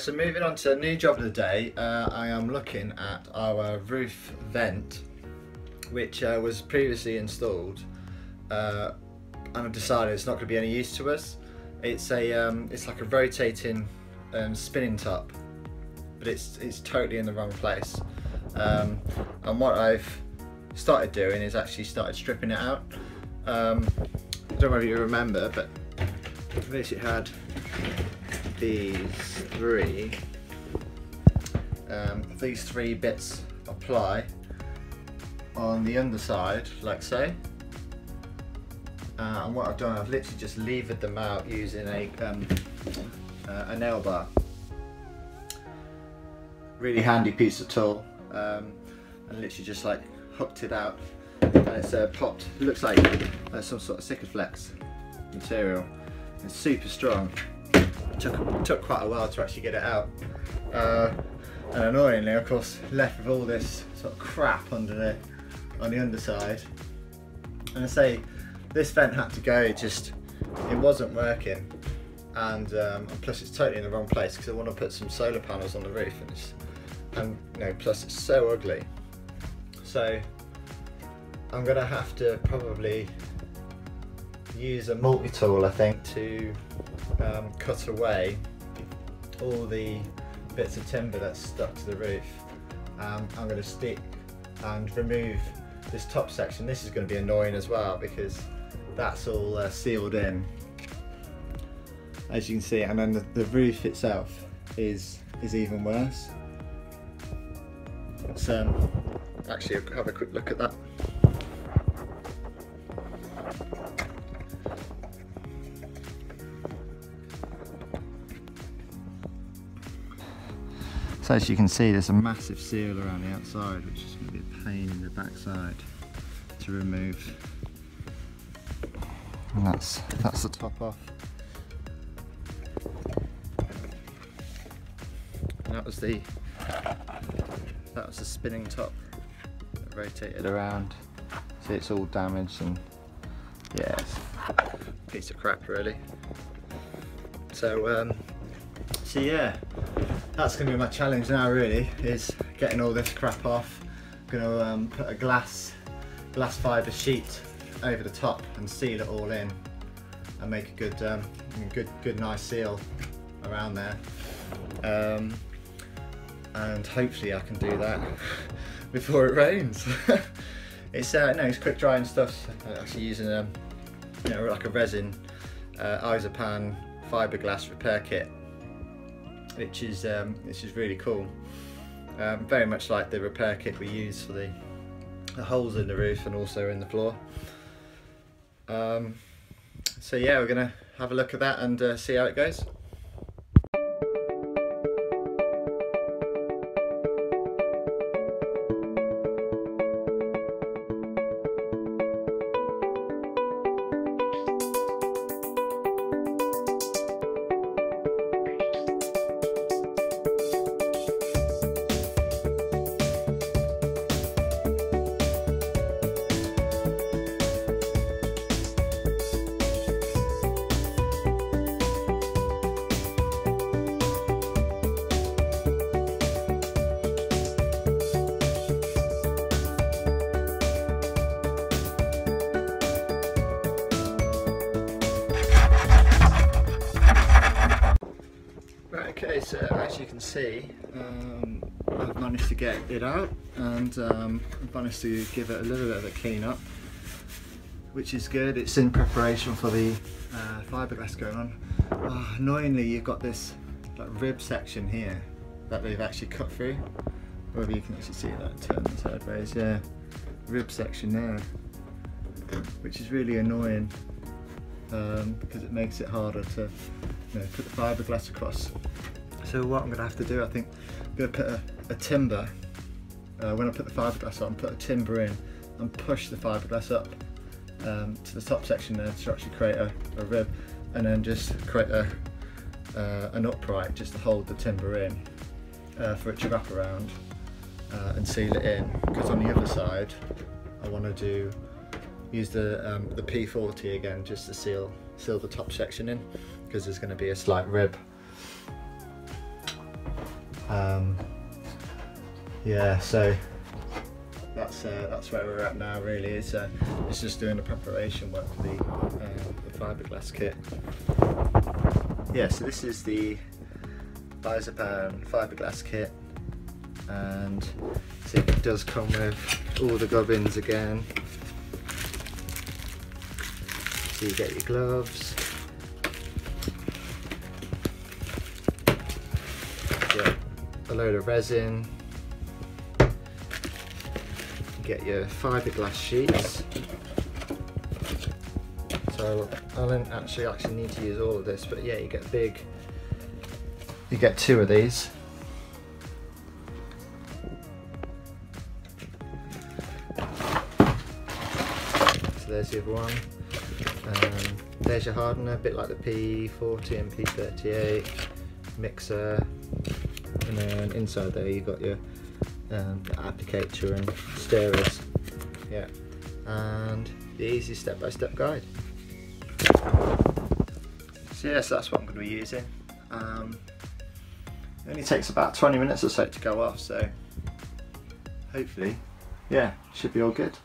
So moving on to a new job of the day, uh, I am looking at our roof vent, which uh, was previously installed, uh, and I've decided it's not going to be any use to us. It's a, um, it's like a rotating um, spinning top, but it's it's totally in the wrong place. Um, and what I've started doing is actually started stripping it out. Um, I don't know if you remember, but basically had these three, um, these three bits apply on the underside, like so. Uh, and what I've done, I've literally just levered them out using a, um, uh, a nail bar. Really handy piece of tool. Um, and literally just like hooked it out. And it's uh, popped, looks like uh, some sort of Sikaflex material. It's super strong took, took quite a while to actually get it out. Uh, and annoyingly, of course, left with all this sort of crap under the, on the underside. And I say, this vent had to go, it just, it wasn't working. And, um, and plus it's totally in the wrong place because I want to put some solar panels on the roof and, it's, and you know, plus it's so ugly. So I'm gonna have to probably use a multi-tool I think to um, cut away all the bits of timber that's stuck to the roof. Um, I'm going to stick and remove this top section. This is going to be annoying as well because that's all uh, sealed in as you can see and then the, the roof itself is is even worse. Let's actually have a quick look at that. So as you can see there's a massive seal around the outside which is going to be a pain in the backside to remove. And that's, that's the top off. And that was the that was the spinning top that rotated around. See it's all damaged and yeah, piece of crap really. So um, so yeah, that's going to be my challenge now really, is getting all this crap off. I'm going to um, put a glass, glass fibre sheet over the top and seal it all in and make a good, um, good, good nice seal around there. Um, and hopefully I can do that before it rains. it's uh, no, it's quick drying stuff. actually using a, um, you know, like a resin uh, Isopon fiberglass repair kit which is um, which is really cool. Um, very much like the repair kit we use for the, the holes in the roof and also in the floor. Um, so yeah, we're gonna have a look at that and uh, see how it goes. As you can see, um, I've managed to get it out and um, I've managed to give it a little bit of a clean up, which is good. It's in preparation for the uh, fiberglass going on. Oh, annoyingly, you've got this like, rib section here that they've actually cut through. Whether you can actually see that turn sideways, yeah. Rib section there, which is really annoying um, because it makes it harder to you know, put the fiberglass across. So what I'm going to have to do, I think, I'm going to put a, a timber, uh, when I put the fiberglass on, put a timber in and push the fiberglass up um, to the top section there to actually create a, a rib and then just create a, uh, an upright just to hold the timber in uh, for it to wrap around uh, and seal it in. Because on the other side I want to do use the um, the P40 again just to seal seal the top section in because there's going to be a slight rib Um, yeah, so that's uh, that's where we're at now. Really, is uh, it's just doing the preparation work for the, uh, the fiberglass kit. Yeah, so this is the Isopon fiberglass kit, and so it does come with all the gubbins again. So you get your gloves. Load of resin. Get your fiberglass sheets. So I don't actually actually need to use all of this, but yeah, you get big. You get two of these. So there's the other one. Um, there's your hardener, a bit like the P40 and P38 mixer, and then inside there you've got your um, applicator and stirrers. Yeah, and the easy step-by-step -step guide. So yes, that's what I'm going to be using. Um, it only takes about 20 minutes or so to go off, so hopefully, yeah, should be all good.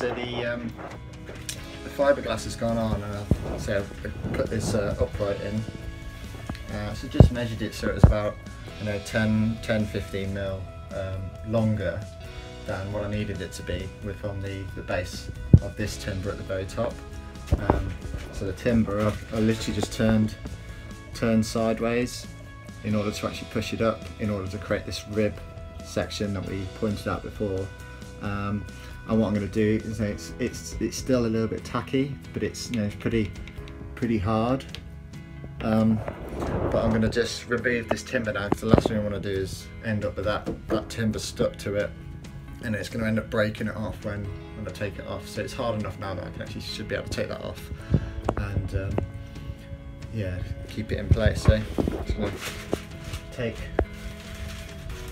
So the, um, the fiberglass has gone on and I've, so I've put this uh, upright in. Uh, so just measured it so it was about you know 10, 10 15 mil um, longer than what I needed it to be with on the, the base of this timber at the very top. Um, so the timber I've, I literally just turned turned sideways in order to actually push it up in order to create this rib section that we pointed out before. Um, and what I'm going to do is it's, it's it's still a little bit tacky but it's you know it's pretty pretty hard. Um, but I'm going to just remove this timber now because the last thing I want to do is end up with that that timber stuck to it. And it's going to end up breaking it off when, when I take it off. So it's hard enough now that I can actually should be able to take that off. And um, yeah keep it in place so I'm just going to take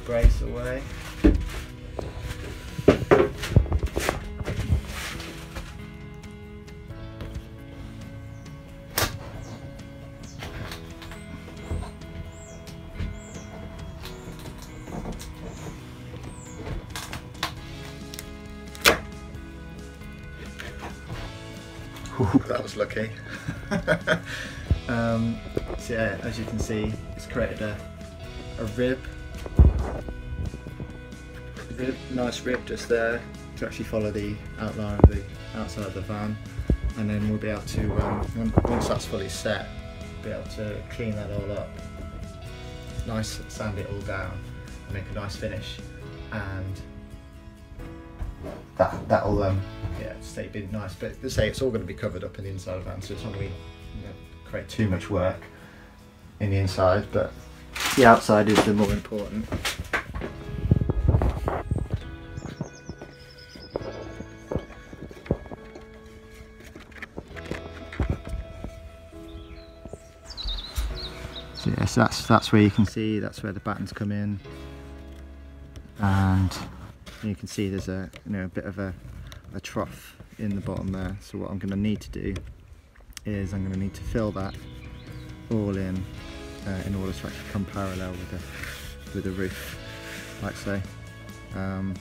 brace away. Lucky. um, so yeah, as you can see, it's created a, a rib, rib, nice rib just there to actually follow the outline of the outside of the van, and then we'll be able to um, once that's fully set, be able to clean that all up, nice, sand it all down, make a nice finish, and that that'll um, yeah stay bit nice. But to say it's all going to be covered up in the inside of the van, so it's not going to be you know, create too much work in the inside. But the outside is the more important. So yes, that's that's where you can see that's where the battens come in, and you can see there's a you know a bit of a, a trough in the bottom there. So what I'm going to need to do is I'm going to need to fill that all in uh, in order to actually come parallel with the with the roof, like so. Um,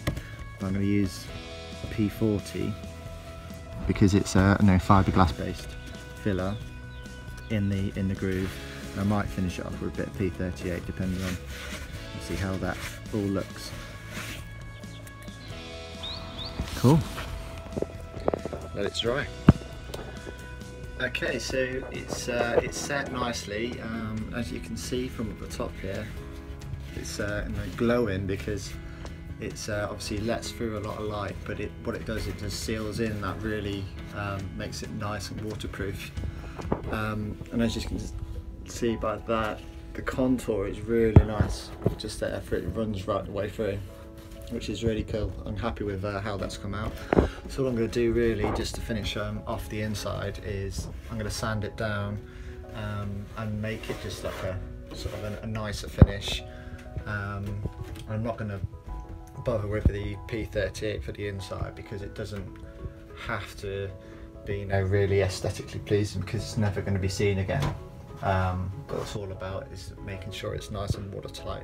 I'm going to use P40 because it's a you know, fiberglass based filler in the in the groove. I might finish it off with a bit of P38 depending on see how that all looks. Cool. Let it dry. Okay, so it's uh, it's set nicely. Um, as you can see from the top here, it's uh, glowing because it's uh, obviously lets through a lot of light, but it what it does it just seals in. That really um, makes it nice and waterproof. Um, and as you can see by that, the contour is really nice. Just there, for it runs right the way through which is really cool. I'm happy with uh, how that's come out. So what I'm going to do really, just to finish um, off the inside, is I'm going to sand it down um, and make it just like a sort of a, a nicer finish. Um, I'm not going to bother with the P38 for the inside because it doesn't have to be you know, really aesthetically pleasing because it's never going to be seen again. Um, but it's all about is making sure it's nice and watertight.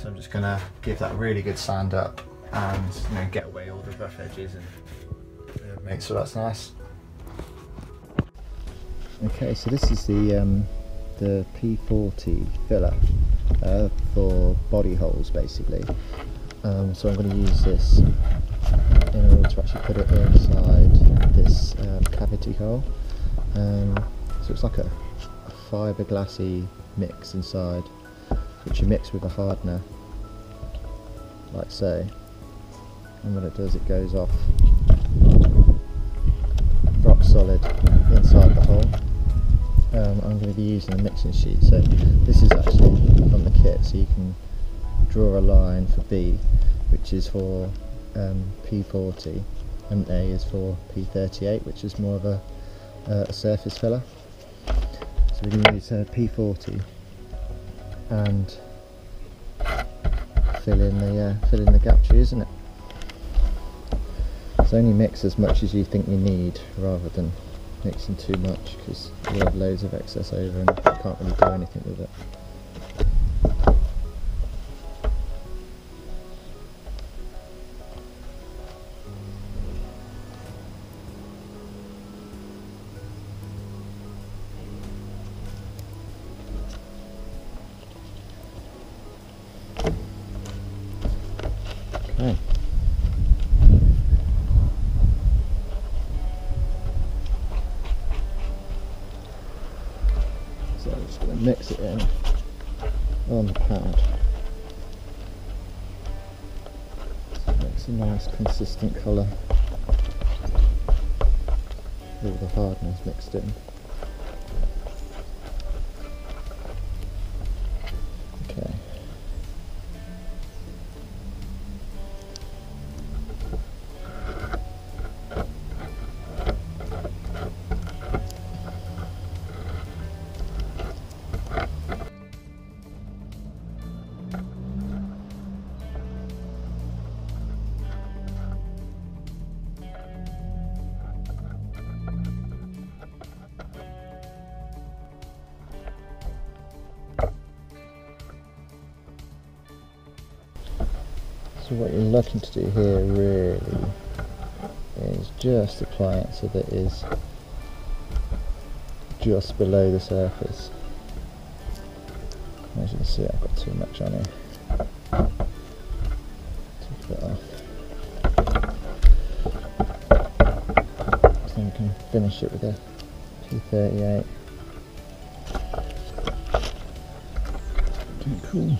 So I'm just gonna give that a really good sand up and you know, get away all the rough edges and make sure that's nice. Okay, so this is the um, the P40 filler uh, for body holes basically. Um, so I'm going to use this in order to actually put it inside this um, cavity hole. Um, so it's like a, a fiberglassy mix inside which you mix with a hardener like so and what it does it goes off rock solid inside the hole. Um, I'm going to be using a mixing sheet. So this is actually on the kit so you can draw a line for B which is for um, P40 and A is for P38 which is more of a, uh, a surface filler. So we're going to use uh, P40 and fill in the uh, fill in the gap isn't it? So only mix as much as you think you need, rather than mixing too much, because you'll have loads of excess over and you can't really do anything with it. Mix it in on the pad. So it makes a nice consistent colour. All the hardness mixed in. So what you're looking to do here really is just apply it so that it is just below the surface. As you can see I've got too much on here. Take bit off. So we can finish it with a P38. Okay, cool.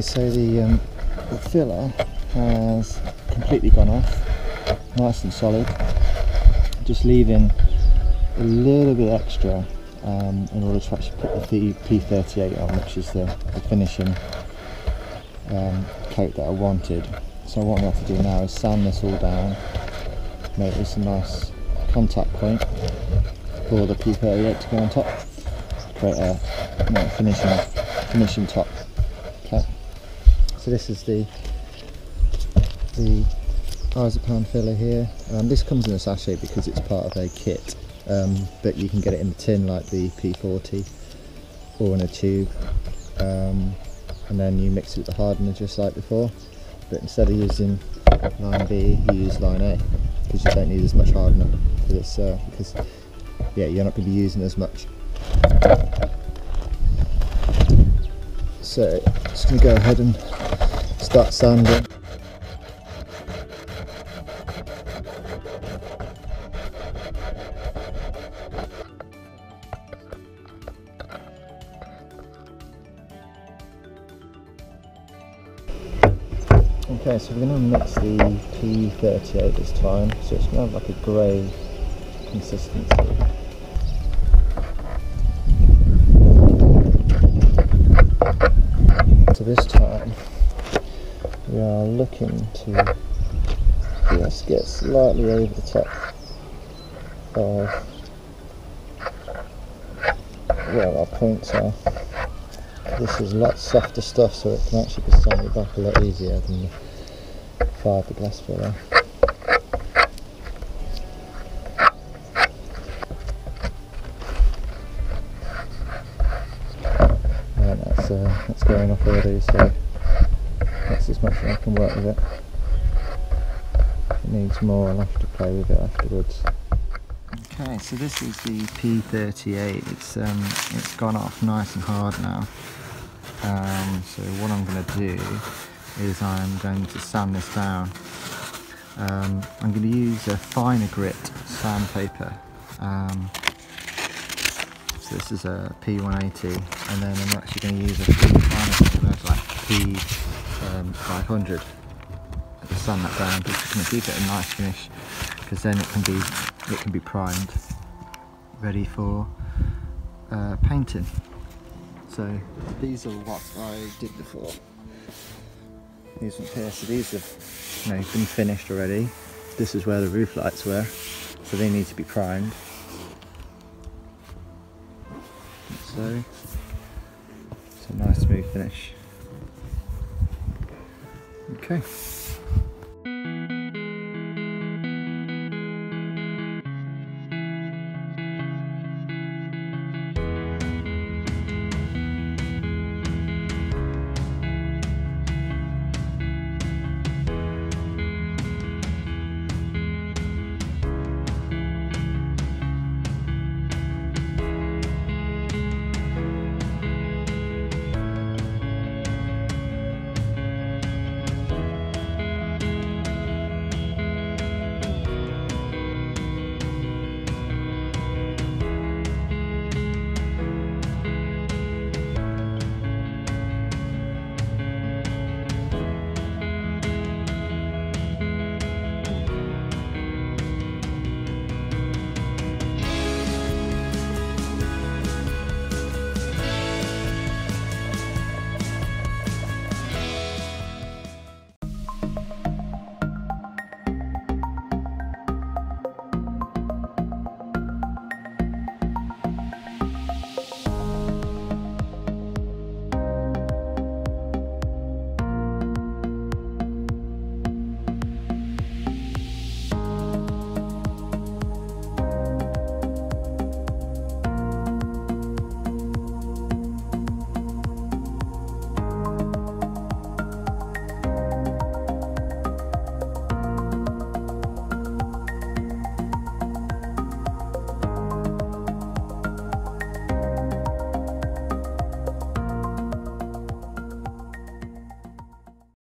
Okay, so the, um, the filler has completely gone off, nice and solid. Just leaving a little bit extra um, in order to actually put the P38 on, which is the, the finishing um, coat that I wanted. So what I'm going to have to do now is sand this all down, make this a nice contact point for the P38 to go on top, create a you know, finishing finishing top. So this is the the Isopon filler here. Um, this comes in a sachet because it's part of a kit, um, but you can get it in the tin like the P40 or in a tube. Um, and then you mix it with the hardener just like before. But instead of using line B, you use line A because you don't need as much hardener this uh, because yeah, you're not going to be using as much. So, just going to go ahead and start sanding. Okay, so we're going to mix the P38 this time, so it's going to have like a grey consistency. So this time we are looking to just get slightly over the top of where our points are. This is a lot softer stuff so it can actually be sanded back a lot easier than the fiberglass filler. It needs more, I'll have to play with it afterwards. Okay, so this is the P38. It's um, it's gone off nice and hard now. Um, so what I'm going to do is I'm going to sand this down. Um, I'm going to use a finer grit sandpaper. Um, so this is a P180 and then I'm actually going to use a P500 like P500 sand that down because it's going to give it a nice finish because then it can be it can be primed ready for uh, painting. So these are what I did before. These ones here, so these have you know, been finished already. This is where the roof lights were, so they need to be primed. So, it's a nice smooth finish. Okay.